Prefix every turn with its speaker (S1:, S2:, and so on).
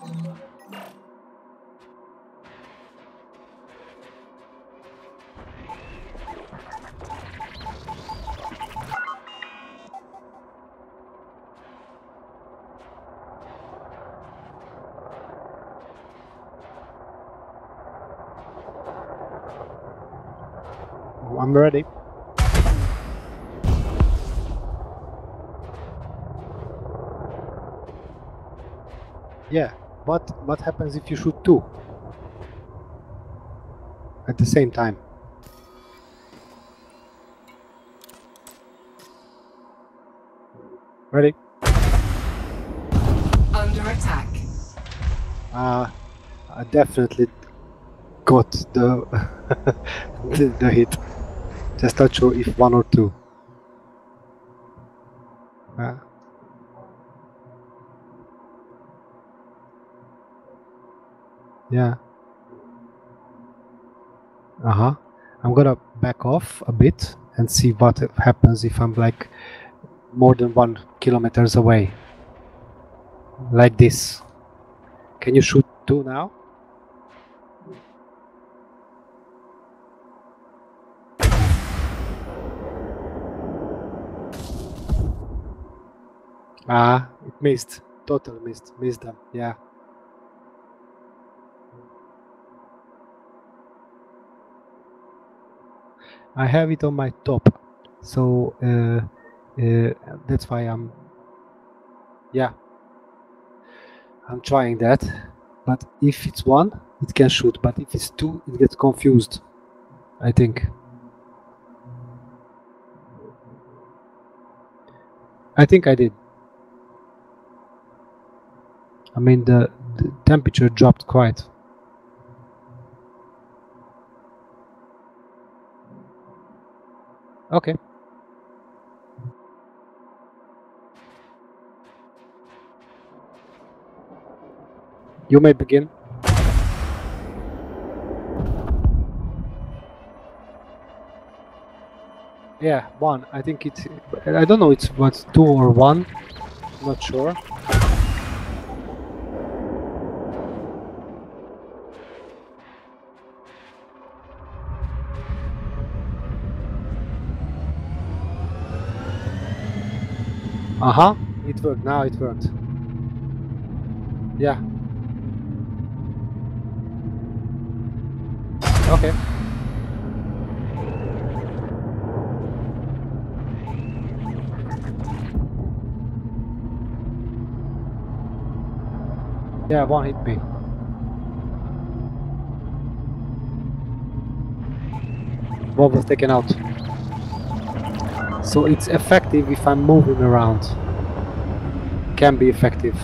S1: Oh, I'm ready. Yeah but what happens if you shoot two? At the same time. Ready?
S2: Under attack.
S1: Uh, I definitely got the, the the hit. Just not sure if one or two. Uh, yeah. Uh huh. I'm gonna back off a bit and see what happens if I'm like more than one kilometers away. Like this. Can you shoot two now? Ah, it missed. Totally missed. Missed them. Yeah. I have it on my top, so uh, uh, that's why I'm. Yeah. I'm trying that, but if it's one, it can shoot. But if it's two, it gets confused. I think. I think I did. I mean, the, the temperature dropped quite. Okay. You may begin. Yeah, one. I think it's. I don't know. It's what two or one. Not sure. Uh huh. It worked. Now it worked. Yeah. Okay. Yeah, one hit me. Bob was taken out. So it's effective if I'm moving around. Can be effective.